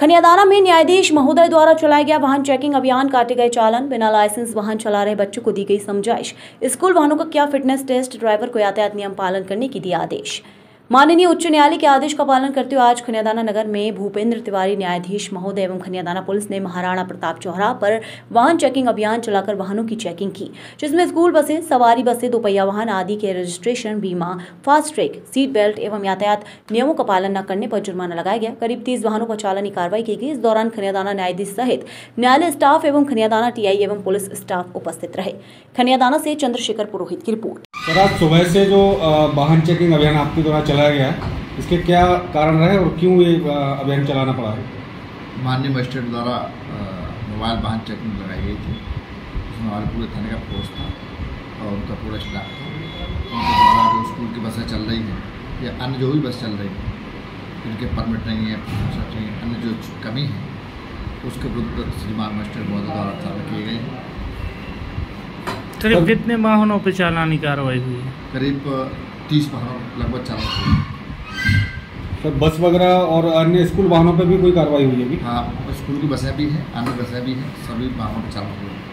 खनियादाना में न्यायाधीश महोदय द्वारा चलाया गया वाहन चेकिंग अभियान काटे गए चालन। बिना लाइसेंस वाहन चला रहे बच्चों को दी गई समझाइश। स्कूल वाहनों का क्या फिटनेस टेस्ट? ड्राइवर को यातायात नियम पालन करने की दिया आदेश। माननीय उच्च न्यायालय के आदेश का पालन करते हुए आज खनियादाना नगर में भूपेंद्र तिवारी न्यायाधीश महोदय एवं खनियादाना पुलिस ने महाराणा प्रताप चौहरा पर वाहन चेकिंग अभियान चलाकर वाहनों की चेकिंग की, जिसमें स्कूल बसें, सवारी बसें, दोपहिया वाहन आदि के रजिस्ट्रेशन, बीमा, फास्ट ट्रैक, सीट बेल्ट एवं यातायात नियमों का पालन न करने पर जुर्माना लगाया गया। करीब तीस वाहनों पर चालानी कार्रवाई की गई। इस दौरान खनियादाना न्यायाधीश सहित न्यायालय स्टाफ एवं खनियादाना टीआई एवं पुलिस स्टाफ उपस्थित रहे। खनियादाना से चंद्रशेखर पुरोहित की रिपोर्ट। सुबह से जो वाहन चेकिंग अभियान आपके द्वारा चलाया गया है। इसके क्या कारण रहे और क्यों ये अभियान चलाना पड़ा? है माननीय मजिस्ट्रेट द्वारा मोबाइल वाहन चेकिंग लगाई गई थी। उसमें हमारे पूरे थाने का फोर्स था और उनका पूरा स्टाफ था। उनके द्वारा जो स्कूल की बसें चल रही हैं, या अन्य जो भी बस चल रही हैं, जिनके परमिट नहीं है अन्य जो कमी है, उसके विरुद्ध श्रीमान मजिस्ट्रेट महोदय द्वारा कार्य किए गए हैं। करीब कितने वाहनों पर चालानी कार्रवाई हुई? है करीब तीस वाहनों लगभग चालान सर बस वगैरह और अन्य स्कूल वाहनों पर भी कोई कार्रवाई हुई है हाँ स्कूल की बसें भी हैं अन्य बसें भी हैं सभी वाहनों पर चालान हुई हैं।